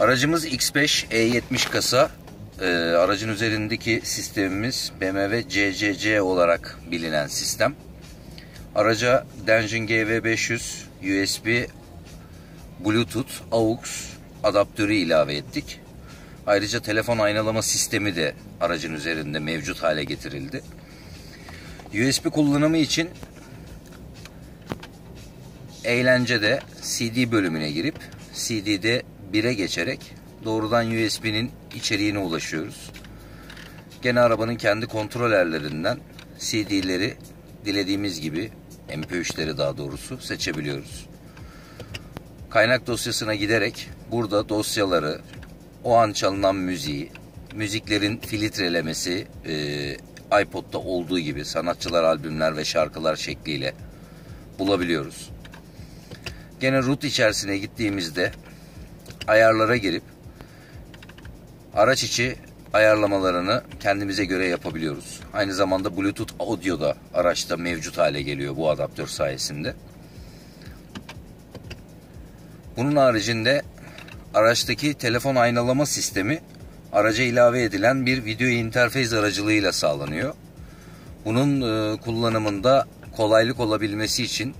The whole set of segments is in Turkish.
Aracımız X5 E70 kasa. Ee, aracın üzerindeki sistemimiz BMW CCC olarak bilinen sistem. Araca Denjin GV500 USB Bluetooth AUX adaptörü ilave ettik. Ayrıca telefon aynalama sistemi de aracın üzerinde mevcut hale getirildi. USB kullanımı için eğlencede CD bölümüne girip CD'de 1'e geçerek doğrudan USB'nin içeriğine ulaşıyoruz. Gene arabanın kendi kontrollerlerinden CD'leri dilediğimiz gibi MP3'leri daha doğrusu seçebiliyoruz. Kaynak dosyasına giderek burada dosyaları, o an çalınan müziği, müziklerin filtrelemesi, e, iPod'da olduğu gibi sanatçılar, albümler ve şarkılar şekliyle bulabiliyoruz. Gene root içerisine gittiğimizde ayarlara girip araç içi ayarlamalarını kendimize göre yapabiliyoruz. Aynı zamanda Bluetooth audio da araçta mevcut hale geliyor bu adaptör sayesinde. Bunun haricinde araçtaki telefon aynalama sistemi araca ilave edilen bir video interfez aracılığıyla sağlanıyor. Bunun e, kullanımında kolaylık olabilmesi için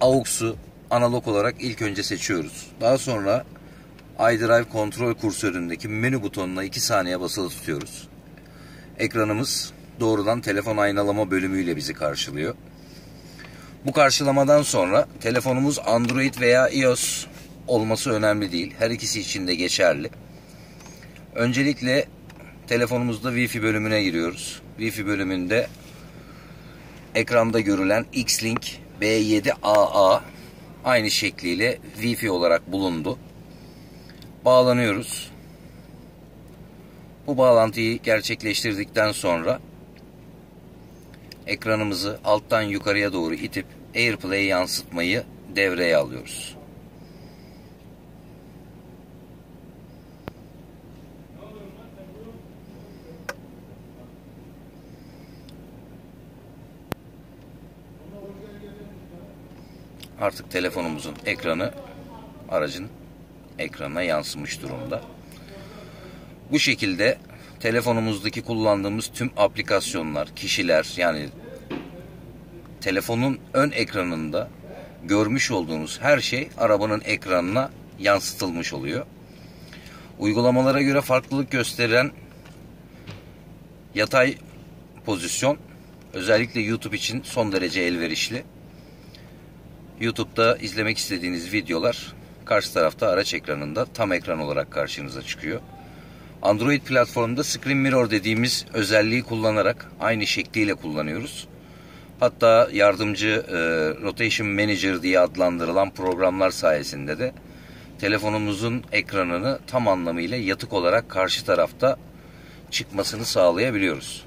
AUX'u analog olarak ilk önce seçiyoruz. Daha sonra iDrive kontrol kursöründeki menü butonuna 2 saniye basılı tutuyoruz. Ekranımız doğrudan telefon aynalama bölümüyle bizi karşılıyor. Bu karşılamadan sonra telefonumuz Android veya iOS olması önemli değil. Her ikisi için de geçerli. Öncelikle telefonumuzda Wi-Fi bölümüne giriyoruz. Wi-Fi bölümünde ekranda görülen X-Link B7AA aynı şekliyle Wi-Fi olarak bulundu. Bağlanıyoruz. Bu bağlantıyı gerçekleştirdikten sonra ekranımızı alttan yukarıya doğru itip AirPlay yansıtmayı devreye alıyoruz. Artık telefonumuzun ekranı aracın ekranına yansımış durumda. Bu şekilde telefonumuzdaki kullandığımız tüm aplikasyonlar, kişiler yani telefonun ön ekranında görmüş olduğunuz her şey arabanın ekranına yansıtılmış oluyor. Uygulamalara göre farklılık gösteren yatay pozisyon özellikle YouTube için son derece elverişli. YouTube'da izlemek istediğiniz videolar karşı tarafta araç ekranında tam ekran olarak karşınıza çıkıyor. Android platformunda Screen Mirror dediğimiz özelliği kullanarak aynı şekliyle kullanıyoruz. Hatta yardımcı e, Rotation Manager diye adlandırılan programlar sayesinde de telefonumuzun ekranını tam anlamıyla yatık olarak karşı tarafta çıkmasını sağlayabiliyoruz.